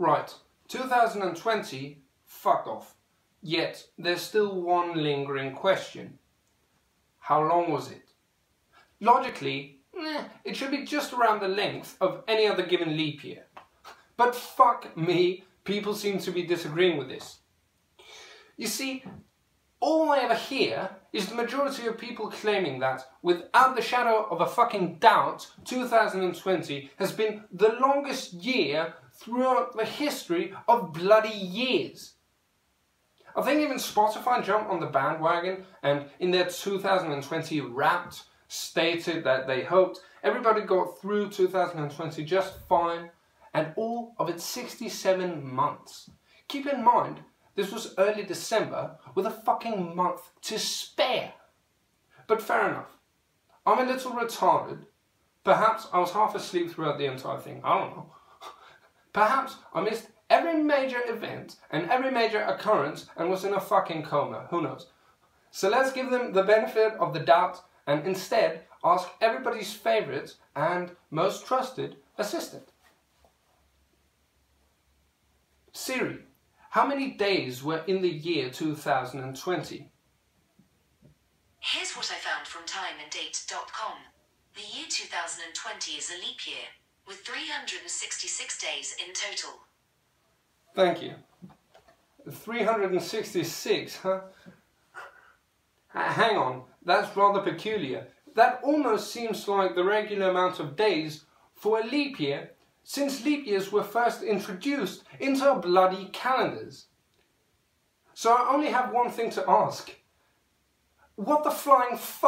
Right, 2020, fuck off. Yet, there's still one lingering question. How long was it? Logically, it should be just around the length of any other given leap year. But fuck me, people seem to be disagreeing with this. You see, all I ever hear is the majority of people claiming that, without the shadow of a fucking doubt, 2020 has been the longest year throughout the history of bloody years. I think even Spotify jumped on the bandwagon and in their 2020 Wrapped stated that they hoped everybody got through 2020 just fine and all of its 67 months. Keep in mind, this was early December with a fucking month to spare. But fair enough. I'm a little retarded. Perhaps I was half asleep throughout the entire thing. I don't know. Perhaps I missed every major event and every major occurrence and was in a fucking coma. Who knows? So let's give them the benefit of the doubt and instead ask everybody's favorite and most trusted assistant. Siri, how many days were in the year 2020? Here's what I found from timeanddate.com. The year 2020 is a leap year, with 366 days in total. Thank you. 366, huh? Hang on, that's rather peculiar. That almost seems like the regular amount of days for a leap year since leap years were first introduced into our bloody calendars. So I only have one thing to ask. What the flying fuck?